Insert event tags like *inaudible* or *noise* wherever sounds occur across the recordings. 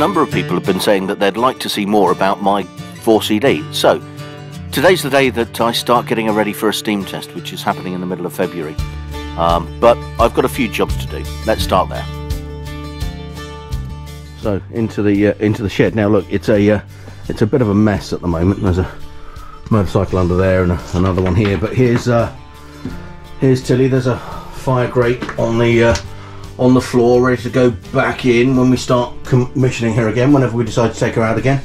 number of people have been saying that they'd like to see more about my 4CD. So, today's the day that I start getting ready for a steam test, which is happening in the middle of February. Um, but I've got a few jobs to do. Let's start there. So into the uh, into the shed now. Look, it's a uh, it's a bit of a mess at the moment. There's a motorcycle under there and a, another one here. But here's uh, here's Tilly. There's a fire grate on the uh, on the floor, ready to go back in when we start commissioning her again. Whenever we decide to take her out again.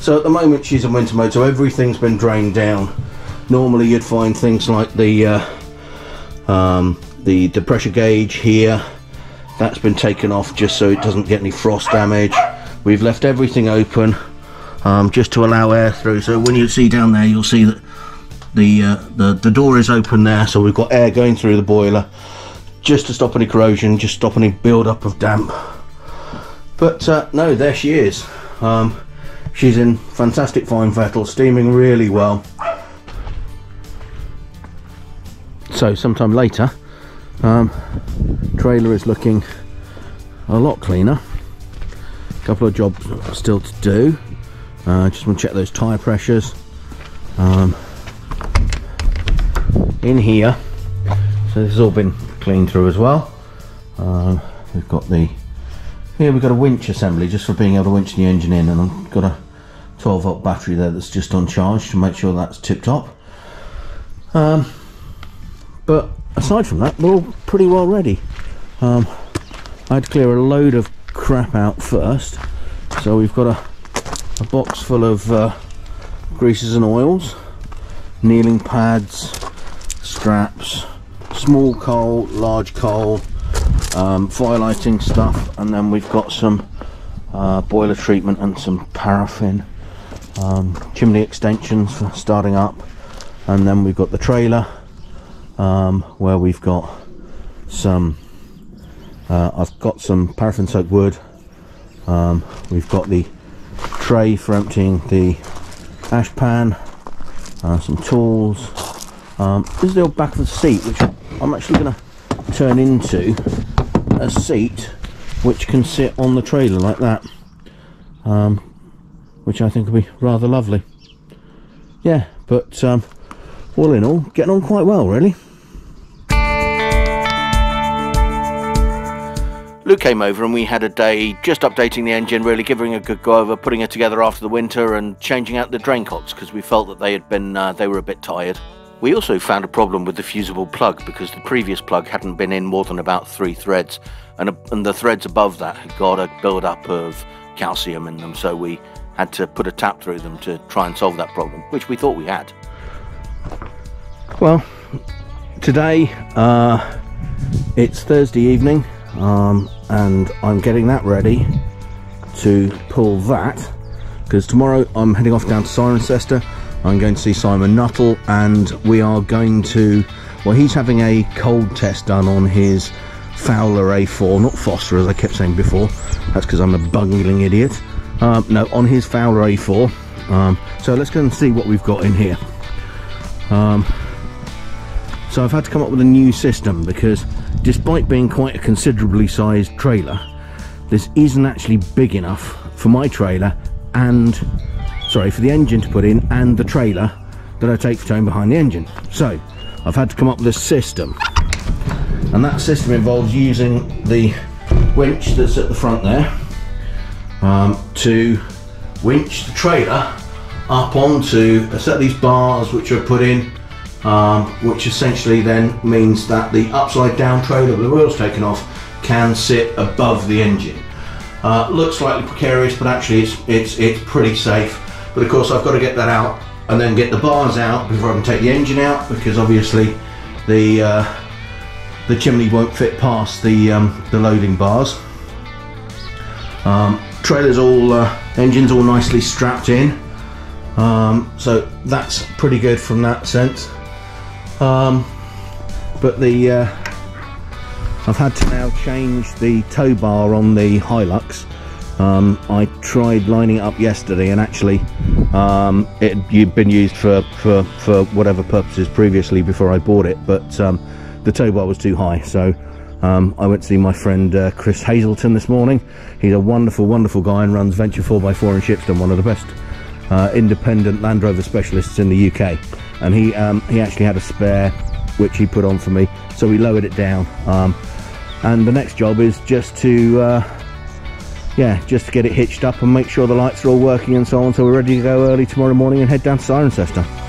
So at the moment she's in winter mode, so everything's been drained down. Normally you'd find things like the uh, um, the the pressure gauge here. That's been taken off just so it doesn't get any frost damage. We've left everything open um, just to allow air through. So when you see down there, you'll see that the, uh, the the door is open there, so we've got air going through the boiler just to stop any corrosion, just stop any build-up of damp. But uh, no, there she is. Um, she's in fantastic fine fettle, steaming really well. So sometime later, um, trailer is looking a lot cleaner. A couple of jobs still to do. Uh, just want to check those tyre pressures. Um, in here, so this has all been cleaned through as well. Um, we've got the here we've got a winch assembly just for being able to winch the engine in, and I've got a 12 volt battery there that's just on charge to make sure that's tip top. Um, but aside from that, we're all pretty well ready. Um, I had to clear a load of crap out first, so we've got a a box full of uh, greases and oils, kneeling pads, straps, small coal, large coal, um, fire lighting stuff, and then we've got some uh, boiler treatment and some paraffin, um, chimney extensions for starting up, and then we've got the trailer um, where we've got some. Uh, I've got some paraffin soaked wood. Um, we've got the tray for emptying the ash pan, uh, some tools. Um, this is the old back of the seat, which I'm actually going to turn into a seat which can sit on the trailer like that, um, which I think will be rather lovely. Yeah, but um, all in all, getting on quite well, really. Luke came over and we had a day just updating the engine, really giving it a good go over, putting it together after the winter and changing out the drain cocks because we felt that they had been uh, they were a bit tired. We also found a problem with the fusible plug because the previous plug hadn't been in more than about three threads, and, and the threads above that had got a build up of calcium in them, so we had to put a tap through them to try and solve that problem, which we thought we had. Well, today uh, it's Thursday evening um, and I'm getting that ready to pull that because tomorrow I'm heading off down to Cirencester I'm going to see Simon Nuttall and we are going to well he's having a cold test done on his Fowler A4 not Foster as I kept saying before. That's because I'm a bungling idiot. Um, no on his Fowler A4 um, so let's go and see what we've got in here. Um, so I've had to come up with a new system because despite being quite a considerably sized trailer, this isn't actually big enough for my trailer and, sorry, for the engine to put in and the trailer that I take for towing behind the engine. So I've had to come up with a system. And that system involves using the winch that's at the front there um, to winch the trailer up onto a set of these bars which are put in um, which essentially then means that the upside down trailer with the wheels taken off can sit above the engine. Uh, looks slightly precarious, but actually it's, it's, it's pretty safe. But of course I've got to get that out and then get the bars out before I can take the engine out because obviously the uh, the chimney won't fit past the um, the loading bars. Um, trailer's all uh, engines all nicely strapped in, um, so that's pretty good from that sense. Um, but the uh, I've had to now change the tow bar on the Hilux. Um, I tried lining it up yesterday and actually um, it had been used for, for, for whatever purposes previously before I bought it but um, the tow bar was too high so Um, I went to see my friend uh, Chris Hazelton this morning. He's a wonderful, wonderful guy and runs Venture 4x4 in Shipston, one of the best uh, independent Land Rover specialists in the UK. And he um, he actually had a spare which he put on for me, so we lowered it down. Um, and the next job is just to uh, yeah, just to get it hitched up and make sure the lights are all working and so on, so we're ready to go early tomorrow morning and head down to Cirencester.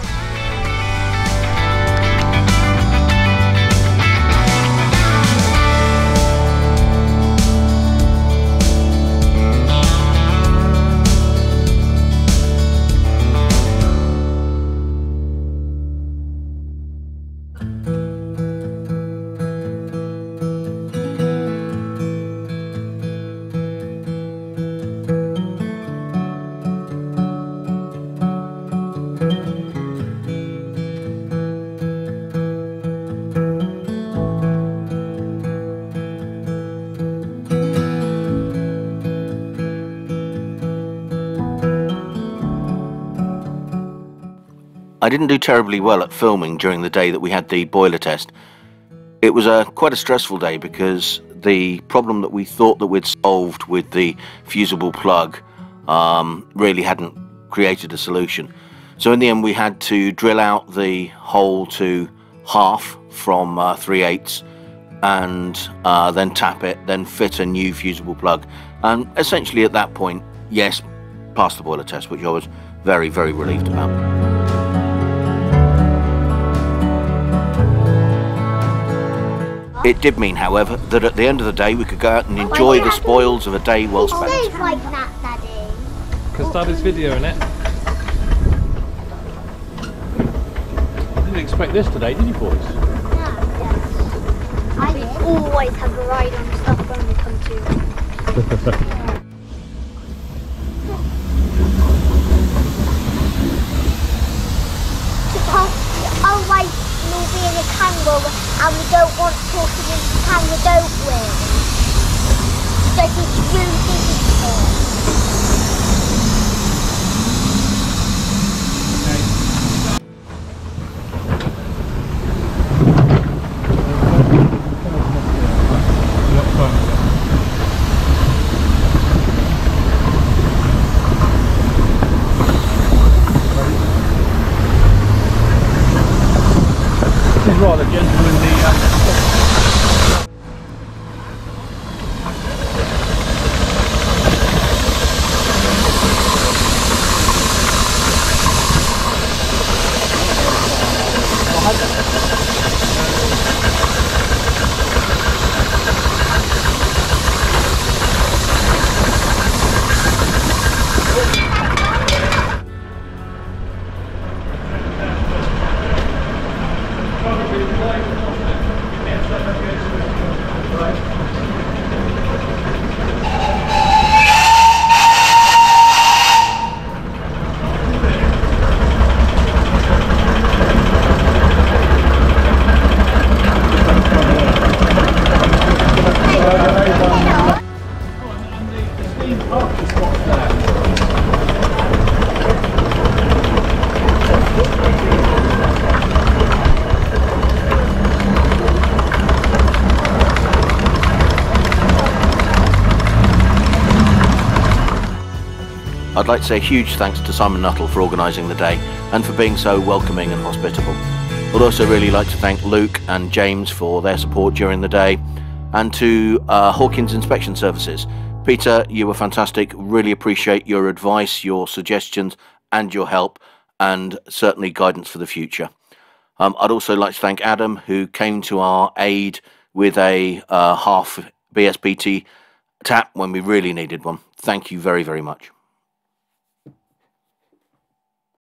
I didn't do terribly well at filming during the day that we had the boiler test. It was a quite a stressful day because the problem that we thought that we'd solved with the fusible plug um, really hadn't created a solution. So in the end we had to drill out the hole to half from uh, 3 eighths and uh, then tap it, then fit a new fusible plug. And essentially at that point, yes, passed the boiler test, which I was very, very relieved about. It did mean, however, that at the end of the day we could go out and oh enjoy the spoils of a day well spent. like that, Daddy? Because Daddy's videoing it. You didn't expect this today, did you, boys? Yeah, yes. I always have a ride on stuff when we come to. Otherwise, *laughs* oh, we'll be in a tangle and we don't want to talk in tangle, don't we? So it's really difficult. Rather gentlemanly. Uh, *laughs* I'd like to say a huge thanks to Simon Nuttall for organising the day and for being so welcoming and hospitable. I'd also really like to thank Luke and James for their support during the day and to uh, Hawkins Inspection Services. Peter, you were fantastic. Really appreciate your advice, your suggestions, and your help, and certainly guidance for the future. Um, I'd also like to thank Adam, who came to our aid with a uh, half BSPT tap when we really needed one. Thank you very, very much.